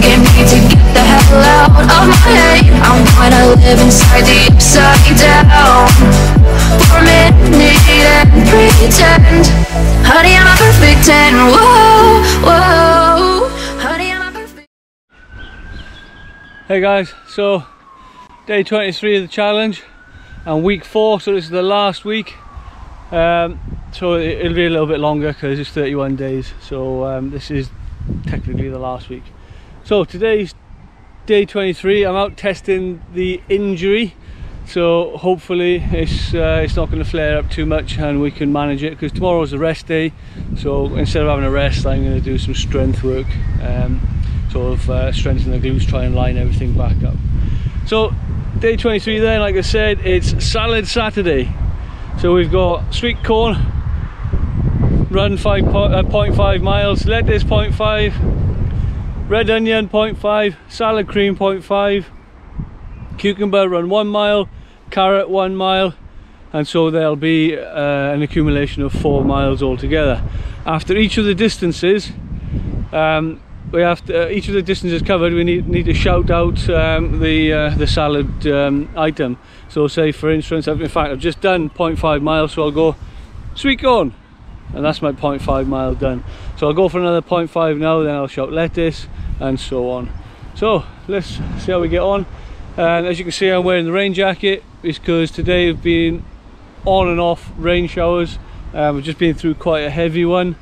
begging me to get the hell out of my head I'm gonna live inside the upside down For a minute and pretend Honey, I'm a perfect ten Whoa, whoa Honey, I'm a perfect Hey guys, so day 23 of the challenge and week four, so this is the last week. Um, so it, will be a little bit longer because it's 31 days. So um, this is technically the last week. So today's day 23. I'm out testing the injury. So hopefully it's uh, it's not going to flare up too much and we can manage it because tomorrow's a rest day. So instead of having a rest, I'm going to do some strength work. Um, sort of uh, strengthen the glutes, try and line everything back up. So day 23 then, like I said, it's Salad Saturday. So we've got sweet corn, run 5.5 uh, miles, lettuce 0.5, red onion 0.5, salad cream 0.5, cucumber run 1 mile, carrot 1 mile, and so there'll be uh, an accumulation of 4 miles altogether. After each of the distances, um, we have to, uh, each of the distances covered we need, need to shout out um, the uh, the salad um, item so say for instance in fact I've just done 0.5 miles so I'll go sweet corn and that's my 0.5 mile done. So I'll go for another 0.5 now then I'll shout lettuce and so on. So let's see how we get on. And as you can see I'm wearing the rain jacket it's because today have been on and off rain showers. Um, we've just been through quite a heavy one.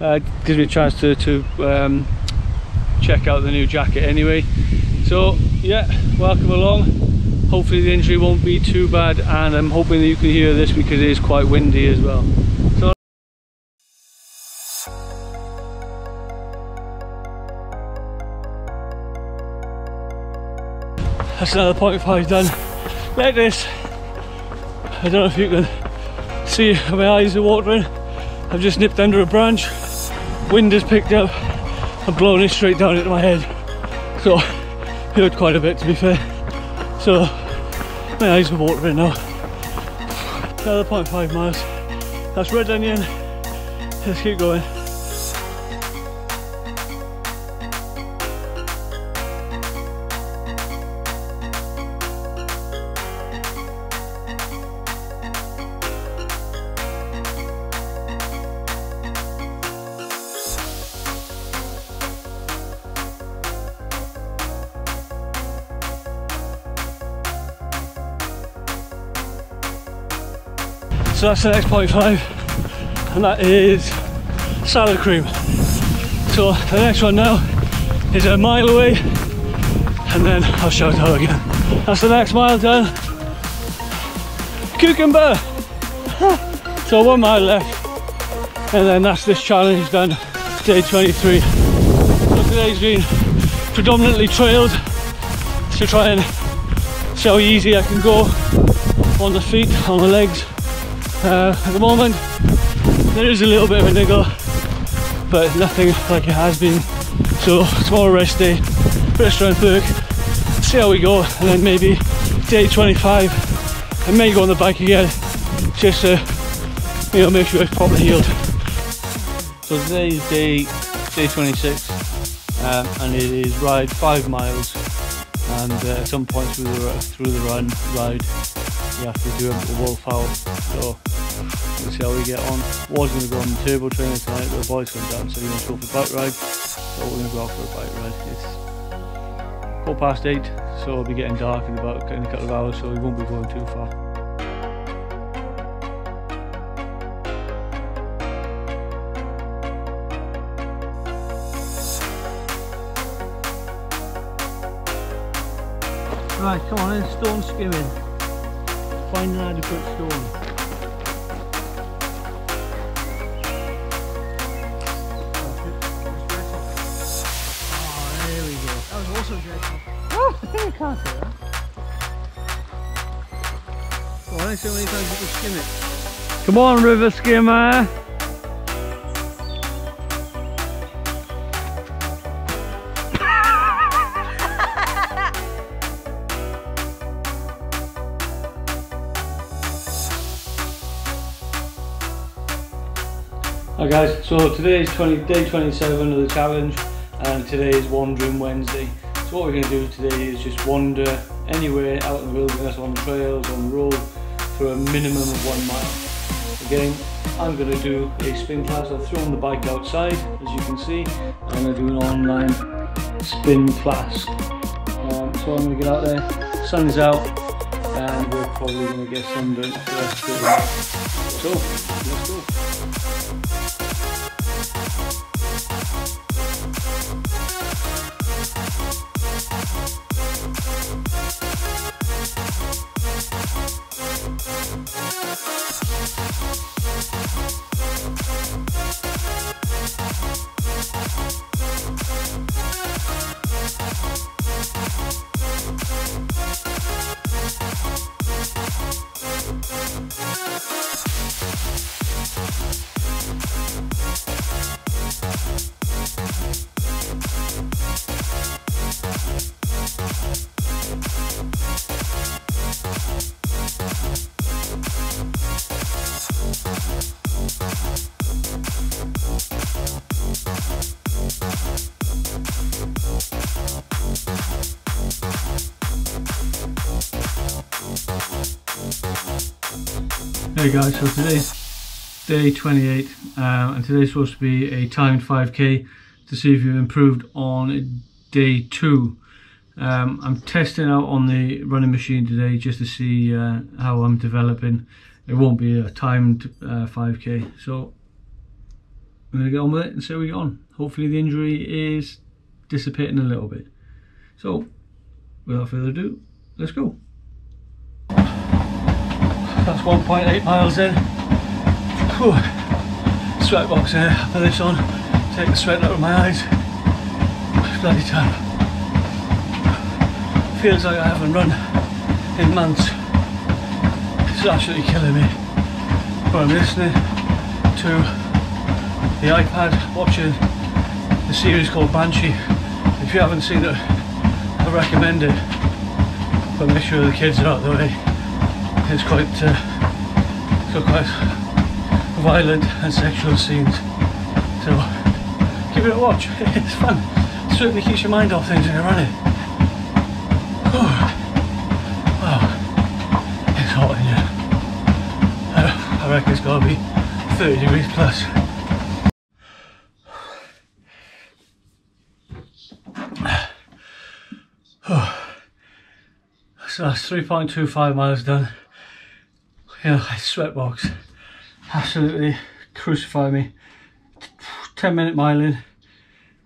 Uh, gives me a chance to, to um, check out the new jacket anyway. So yeah welcome along. Hopefully the injury won't be too bad and I'm hoping that you can hear this because it is quite windy as well that's another point five done like this I don't know if you can see my eyes are watering I've just nipped under a branch wind has picked up and blown it straight down into my head. So, hurt quite a bit to be fair. So, my eyes are watering now. Another 0.5 miles. That's red onion. Let's keep going. So that's the next five, and that is salad cream. So the next one now is a mile away and then I'll show it out again. That's the next mile done. Cucumber! so one mile left and then that's this challenge done, day 23. So today's been predominantly trails to try and see how easy I can go on the feet, on the legs uh, at the moment, there is a little bit of a niggle, but nothing like it has been. So tomorrow rest day, of strength work, see how we go, and then maybe day 25, I may go on the bike again, just to you know make sure it's properly healed. So today is day day 26, um, and it is ride five miles, and uh, at some point through the through the run ride, you have to do a wolf howl. So We'll see how we get on. Was going to go on the turbo trainer tonight, but the boys went down, so wants to go for a bike ride. So we're going to go out for a bike ride. It's quarter past eight, so it'll be getting dark in about in a couple of hours, so we won't be going too far. Right, come on in, stone skimming. Find an adequate stone. also oh, dreadful. Oh, I think I can't say that. Well, I don't see many times you can skim it. Come on, river skimmer. So today is 20, day 27 of the challenge and today is Wandering Wednesday. So what we're going to do today is just wander anywhere out in the wilderness, on the trails, on the road, for a minimum of one mile. Again, I'm going to do a spin class. I've thrown the bike outside, as you can see. I'm going to do an online spin class. Um, so I'm going to get out there, sun is out, and we're probably going to get sunburnt for. So, Hey guys, so today's day 28 um, and today's supposed to be a timed 5k to see if you've improved on day 2. Um, I'm testing out on the running machine today just to see uh, how I'm developing. It won't be a timed uh, 5k so I'm going to get on with it and see how we get on. Hopefully the injury is dissipating a little bit. So without further ado, let's go. That's 1.8 miles in. Whew. Sweat box here, put this on, take the sweat out of my eyes. Bloody tough. Feels like I haven't run in months. It's absolutely killing me. But I'm listening to the iPad, watching the series called Banshee. If you haven't seen it, I recommend it. But make sure the kids are out of the way it's quite uh, it's quite violent and sexual scenes. So give it a watch. It's fun. It certainly keeps your mind off things when you're running oh. wow it's hot in here. I reckon it's got to be 30 degrees plus. So that's 3.25 miles done know, sweatbox absolutely crucify me. 10 minute mile in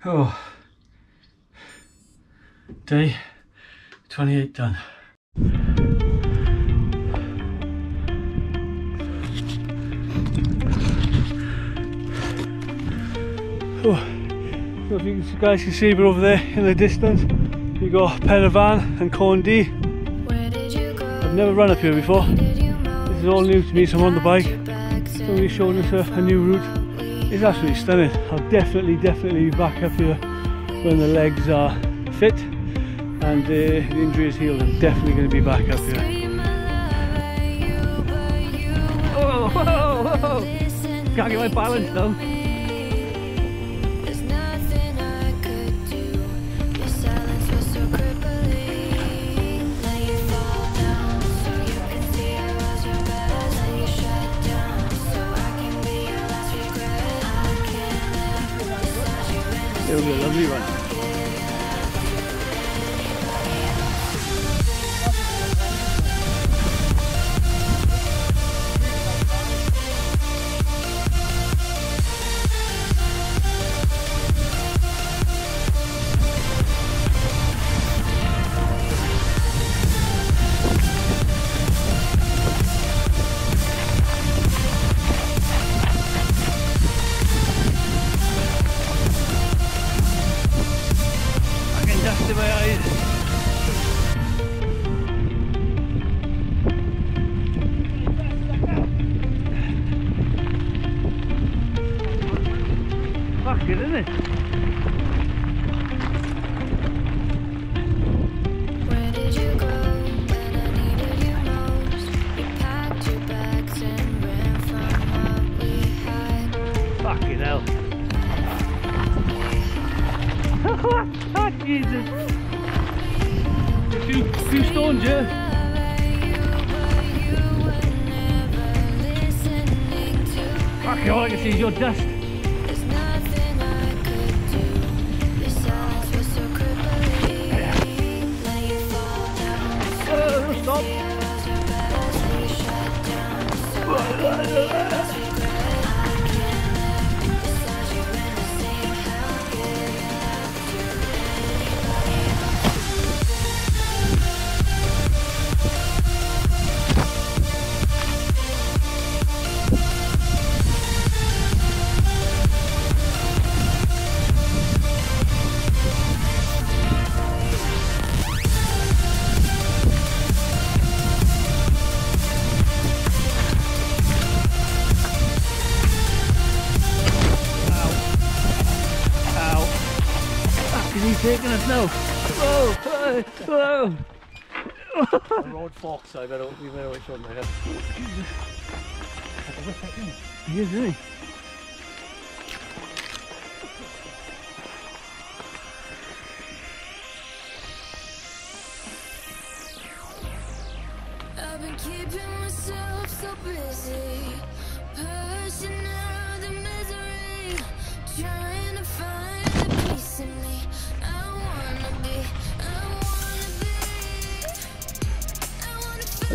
oh. Day 28 done. Oh, I don't know if you guys can see but over there in the distance you got Pen y Fan and Corn Du. I've never run up here before is all new to me so I'm on the bike. Somebody's showing us a, a new route. It's absolutely stunning. I'll definitely definitely be back up here when the legs are fit and uh, the injury is healed. I'm definitely going to be back up here. Whoa, whoa, whoa. can't get my balance down had. Fucking hell. Jesus. Few, few stones, yeah. Fuck, all I can see is your dust. I forks, so I better, we better for him later. He is, isn't?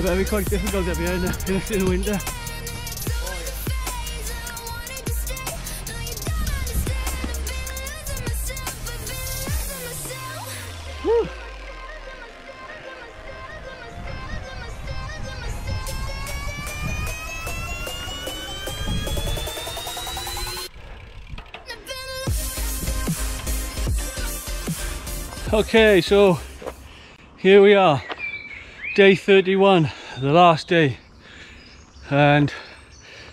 Very quite difficult up here in the, in in the winter. Okay, so here we are, day 31, the last day, and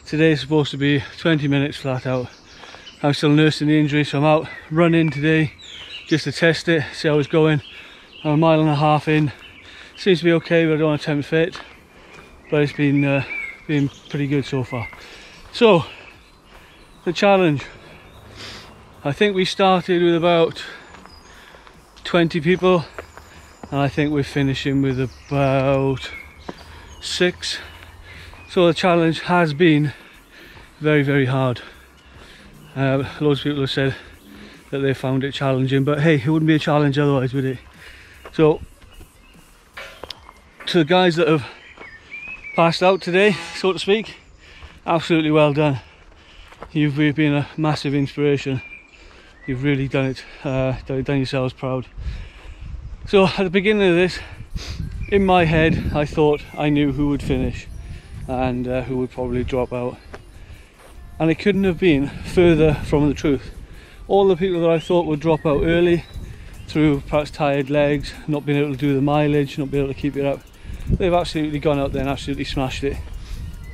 today is supposed to be 20 minutes flat out. I'm still nursing the injury, so I'm out running today just to test it, see how it's going. I'm a mile and a half in, seems to be okay, but I don't want to tempt fate. But it's been uh, been pretty good so far. So, the challenge. I think we started with about 20 people and I think we're finishing with about six. So the challenge has been very very hard. Uh, loads of people have said that they found it challenging but hey it wouldn't be a challenge otherwise would it? So to the guys that have passed out today so to speak absolutely well done. You've been a massive inspiration. You've really done it, uh, done done yourselves proud. So at the beginning of this, in my head, I thought I knew who would finish and uh, who would probably drop out. And it couldn't have been further from the truth. All the people that I thought would drop out early through perhaps tired legs, not being able to do the mileage, not being able to keep it up, they've absolutely gone out there and absolutely smashed it.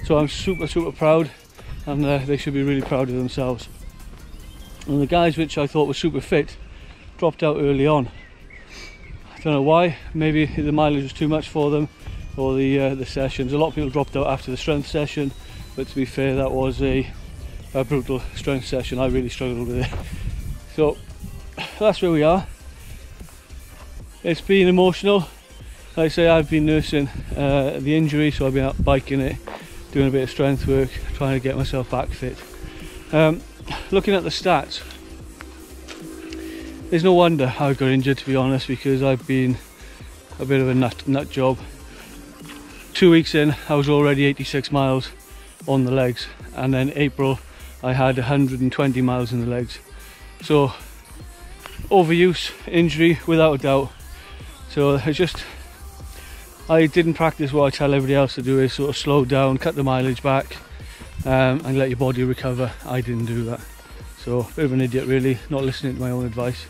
So I'm super, super proud and uh, they should be really proud of themselves and the guys which I thought were super fit dropped out early on. Don't know why, maybe the mileage was too much for them or the uh, the sessions. A lot of people dropped out after the strength session, but to be fair, that was a, a brutal strength session. I really struggled with it. So that's where we are. It's been emotional. Like I say, I've been nursing uh, the injury, so I've been out biking it, doing a bit of strength work, trying to get myself back fit. Um, looking at the stats, there's no wonder I got injured to be honest because I've been a bit of a nut nut job. Two weeks in, I was already 86 miles on the legs, and then April I had 120 miles in the legs. So overuse, injury without a doubt. So it's just I didn't practice what I tell everybody else to do is sort of slow down, cut the mileage back, um, and let your body recover. I didn't do that. So, a bit of an idiot really, not listening to my own advice.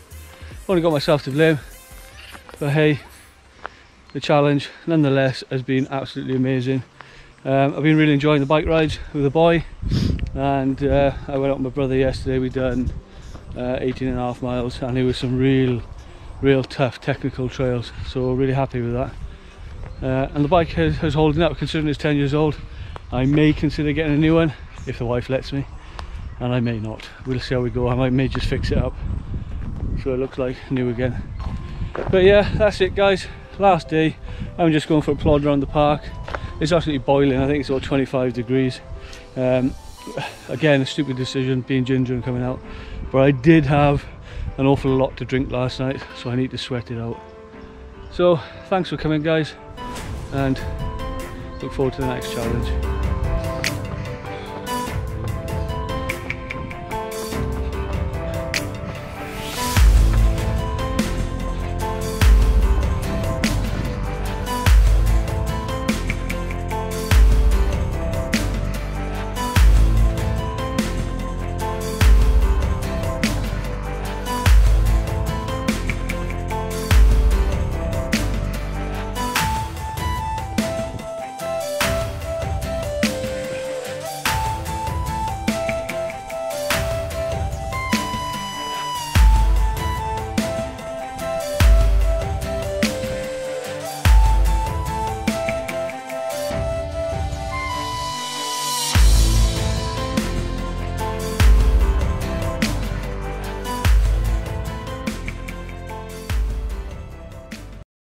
Only got myself to blame. But hey, the challenge nonetheless has been absolutely amazing. Um, I've been really enjoying the bike rides with the boy, and uh, I went out with my brother yesterday. We done uh, 18 and a half miles, and it was some real, real tough technical trails. So, really happy with that. Uh, and the bike has, is holding up considering it's 10 years old. I may consider getting a new one if the wife lets me, and I may not. We'll see how we go. I might may just fix it up. It looks like new again. But yeah, that's it guys. Last day. I'm just going for a plod around the park. It's absolutely boiling. I think it's about 25 degrees. Um, again, a stupid decision being ginger and coming out. But I did have an awful lot to drink last night, so I need to sweat it out. So thanks for coming guys, and look forward to the next challenge.